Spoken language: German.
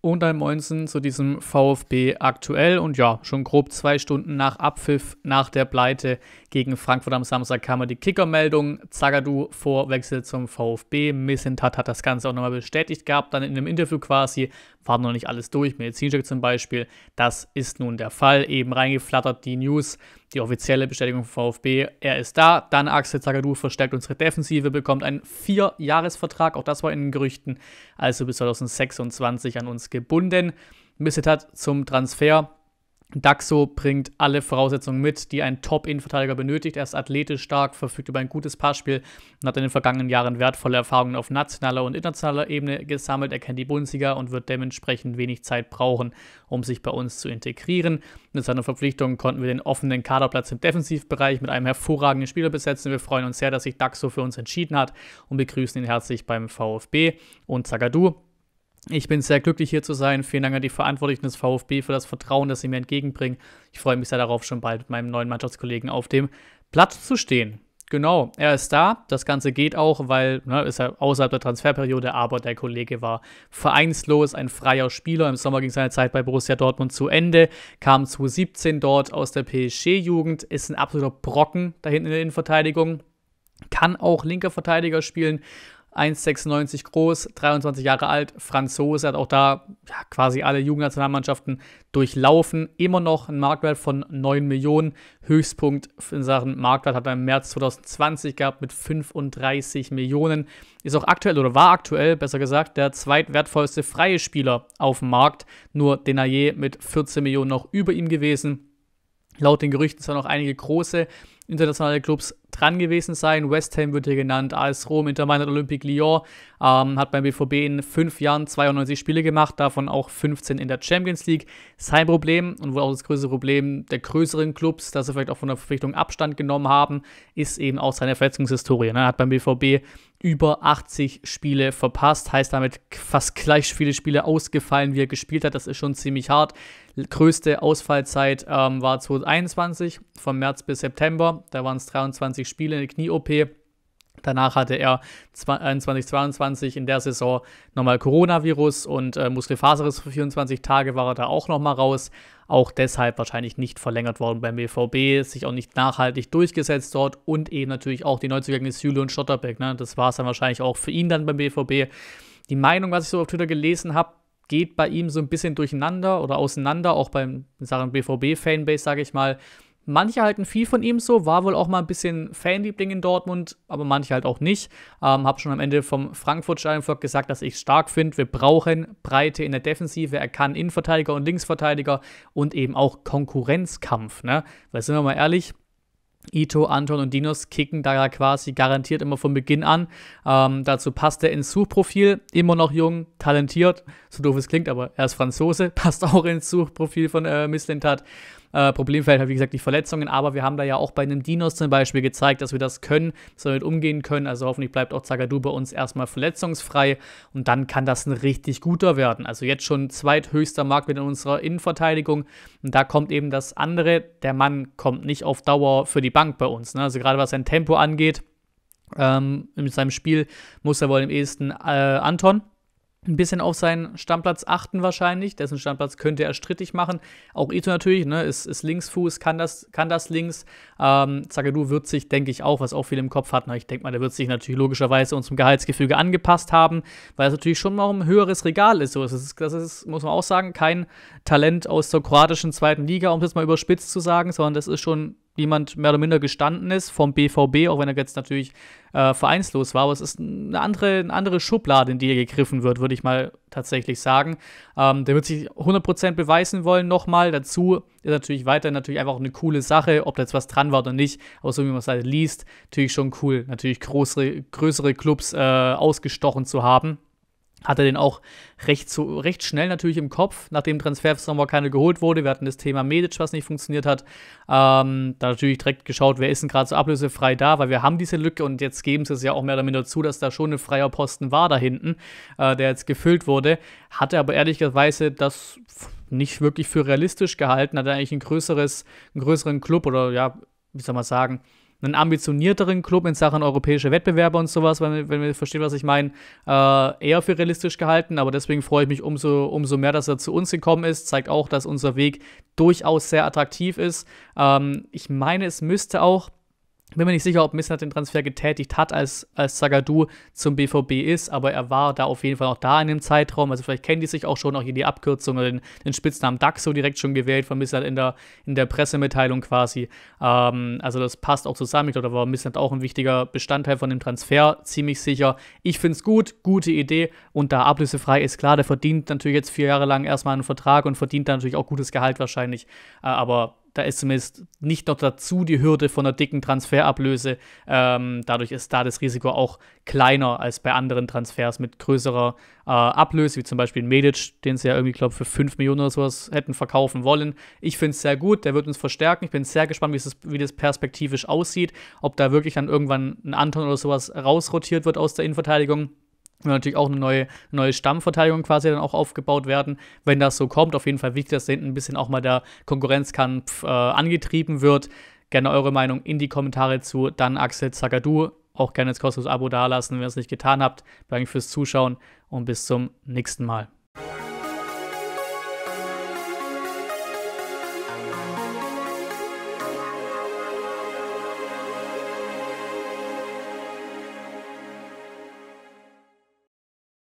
und ein Moinsen zu diesem VfB aktuell. Und ja, schon grob zwei Stunden nach Abpfiff, nach der Pleite gegen Frankfurt am Samstag kam die Kickermeldung. Zagadou vor Wechsel zum VfB. Missentat hat das Ganze auch nochmal bestätigt gehabt, dann in einem Interview quasi. War noch nicht alles durch, Medizincheck zum Beispiel. Das ist nun der Fall. Eben reingeflattert die News, die offizielle Bestätigung vom VfB. Er ist da. Dann Axel Zagadou verstärkt unsere Defensive, bekommt einen Vier-Jahres-Vertrag. Auch das war in den Gerüchten. Also bis 2026 an uns gebunden. Missetat zum Transfer. Daxo bringt alle Voraussetzungen mit, die ein Top-Innenverteidiger benötigt. Er ist athletisch stark, verfügt über ein gutes Passspiel und hat in den vergangenen Jahren wertvolle Erfahrungen auf nationaler und internationaler Ebene gesammelt. Er kennt die Bundesliga und wird dementsprechend wenig Zeit brauchen, um sich bei uns zu integrieren. Mit seiner Verpflichtung konnten wir den offenen Kaderplatz im Defensivbereich mit einem hervorragenden Spieler besetzen. Wir freuen uns sehr, dass sich Daxo für uns entschieden hat und begrüßen ihn herzlich beim VfB und Zagadou ich bin sehr glücklich hier zu sein. Vielen Dank an die Verantwortlichen des VfB für das Vertrauen, das sie mir entgegenbringen. Ich freue mich sehr darauf, schon bald mit meinem neuen Mannschaftskollegen auf dem Platz zu stehen. Genau, er ist da. Das Ganze geht auch, weil ne, ist er außerhalb der Transferperiode, aber der Kollege war vereinslos, ein freier Spieler. Im Sommer ging seine Zeit bei Borussia Dortmund zu Ende, kam 2017 dort aus der PSG-Jugend, ist ein absoluter Brocken da hinten in der Innenverteidigung, kann auch linker Verteidiger spielen 1,96 groß, 23 Jahre alt, Franzose, hat auch da ja, quasi alle Jugendnationalmannschaften durchlaufen. Immer noch ein Marktwert von 9 Millionen. Höchstpunkt in Sachen Marktwert hat er im März 2020 gehabt mit 35 Millionen. Ist auch aktuell oder war aktuell, besser gesagt, der zweitwertvollste freie Spieler auf dem Markt. Nur Denayer mit 14 Millionen noch über ihm gewesen. Laut den Gerüchten sind noch einige große internationale Clubs dran gewesen sein. West Ham wird hier genannt, AS Rom, Inter Mailand, Olympique Lyon. Ähm, hat beim BVB in fünf Jahren 92 Spiele gemacht, davon auch 15 in der Champions League. Sein Problem und wohl auch das größere Problem der größeren Clubs, dass sie vielleicht auch von der Verpflichtung Abstand genommen haben, ist eben auch seine Verletzungshistorie. Er hat beim BVB über 80 Spiele verpasst, heißt damit fast gleich viele Spiele ausgefallen, wie er gespielt hat. Das ist schon ziemlich hart. Größte Ausfallzeit ähm, war 2021, vom März bis September. Da waren es 23 Spiele, eine Knie-OP. Danach hatte er 2022 in der Saison nochmal Coronavirus und äh, Muskelfaserriss für 24 Tage war er da auch nochmal raus. Auch deshalb wahrscheinlich nicht verlängert worden beim BVB, sich auch nicht nachhaltig durchgesetzt dort und eben natürlich auch die Neuzugänge Süle und Schotterbeck. Ne? Das war es dann wahrscheinlich auch für ihn dann beim BVB. Die Meinung, was ich so auf Twitter gelesen habe, geht bei ihm so ein bisschen durcheinander oder auseinander, auch beim Sachen BVB-Fanbase, sage ich mal. Manche halten viel von ihm so, war wohl auch mal ein bisschen Fanliebling in Dortmund, aber manche halt auch nicht. Ähm, hab schon am Ende vom Frankfurt-Stadionvlog gesagt, dass ich stark finde. Wir brauchen Breite in der Defensive. Er kann Innenverteidiger und Linksverteidiger und eben auch Konkurrenzkampf. Ne? Weil sind wir mal ehrlich, Ito, Anton und Dinos kicken da quasi garantiert immer von Beginn an. Ähm, dazu passt er ins Suchprofil, immer noch jung, talentiert, so doof es klingt, aber er ist Franzose, passt auch ins Suchprofil von äh, Misslintat. Äh, Problemfeld halt, wie gesagt, die Verletzungen, aber wir haben da ja auch bei einem Dinos zum Beispiel gezeigt, dass wir das können, dass wir damit umgehen können. Also hoffentlich bleibt auch Zagadou bei uns erstmal verletzungsfrei und dann kann das ein richtig guter werden. Also jetzt schon zweithöchster Marktwert in unserer Innenverteidigung und da kommt eben das andere, der Mann kommt nicht auf Dauer für die Bank bei uns. Ne? Also gerade was sein Tempo angeht, ähm, mit seinem Spiel muss er wohl im ehesten äh, Anton ein bisschen auf seinen Stammplatz achten wahrscheinlich. Dessen Stammplatz könnte er strittig machen. Auch Ito natürlich, ne, ist, ist Linksfuß, kann das, kann das links. Ähm, Zagadou wird sich, denke ich, auch, was auch viel im Kopf hat. Na, ich denke mal, der wird sich natürlich logischerweise unserem Gehaltsgefüge angepasst haben, weil es natürlich schon mal ein höheres Regal ist. So, das ist, das ist, muss man auch sagen, kein Talent aus der kroatischen zweiten Liga, um das mal überspitzt zu sagen, sondern das ist schon jemand mehr oder minder gestanden ist vom BVB, auch wenn er jetzt natürlich äh, vereinslos war. Aber es ist eine andere, eine andere Schublade, in die er gegriffen wird, würde ich mal tatsächlich sagen. Ähm, der wird sich 100% beweisen wollen nochmal. Dazu ist natürlich weiterhin natürlich einfach eine coole Sache, ob da jetzt was dran war oder nicht. Aber so wie man es halt liest, natürlich schon cool, natürlich größere, größere Clubs äh, ausgestochen zu haben hat er den auch recht, so, recht schnell natürlich im Kopf, nachdem Transfersommer keine geholt wurde. Wir hatten das Thema Medic, was nicht funktioniert hat. Ähm, da natürlich direkt geschaut, wer ist denn gerade so ablösefrei da, weil wir haben diese Lücke und jetzt geben sie es ja auch mehr oder minder zu, dass da schon ein freier Posten war da hinten, äh, der jetzt gefüllt wurde. Hatte aber ehrlicherweise das nicht wirklich für realistisch gehalten, hat er eigentlich ein größeres, einen größeren Club oder ja, wie soll man sagen, einen ambitionierteren Club in Sachen europäische Wettbewerbe und sowas, wenn, wenn wir verstehen, was ich meine, äh, eher für realistisch gehalten. Aber deswegen freue ich mich umso, umso mehr, dass er zu uns gekommen ist. Zeigt auch, dass unser Weg durchaus sehr attraktiv ist. Ähm, ich meine, es müsste auch bin mir nicht sicher, ob Missner den Transfer getätigt hat, als, als Zagadou zum BVB ist, aber er war da auf jeden Fall auch da in dem Zeitraum. Also vielleicht kennen die sich auch schon, auch hier die Abkürzung oder den, den Spitznamen Daxo direkt schon gewählt von Missner in der, in der Pressemitteilung quasi. Ähm, also das passt auch zusammen. Ich glaube, da war Missner auch ein wichtiger Bestandteil von dem Transfer, ziemlich sicher. Ich finde es gut, gute Idee und da ablösefrei ist klar, der verdient natürlich jetzt vier Jahre lang erstmal einen Vertrag und verdient dann natürlich auch gutes Gehalt wahrscheinlich. Äh, aber da ist zumindest nicht noch dazu die Hürde von einer dicken Transferablöse. Ähm, dadurch ist da das Risiko auch kleiner als bei anderen Transfers mit größerer äh, Ablöse, wie zum Beispiel Medic, den sie ja irgendwie, glaube ich, für 5 Millionen oder sowas hätten verkaufen wollen. Ich finde es sehr gut, der wird uns verstärken. Ich bin sehr gespannt, wie, das, wie das perspektivisch aussieht, ob da wirklich dann irgendwann ein Anton oder sowas rausrotiert wird aus der Innenverteidigung und natürlich auch eine neue, neue Stammverteidigung quasi dann auch aufgebaut werden. Wenn das so kommt, auf jeden Fall wichtig, dass da hinten ein bisschen auch mal der Konkurrenzkampf äh, angetrieben wird. Gerne eure Meinung in die Kommentare zu dann Axel Zagadou. Auch gerne das kostenloses Abo dalassen, wenn ihr es nicht getan habt. Danke fürs Zuschauen und bis zum nächsten Mal.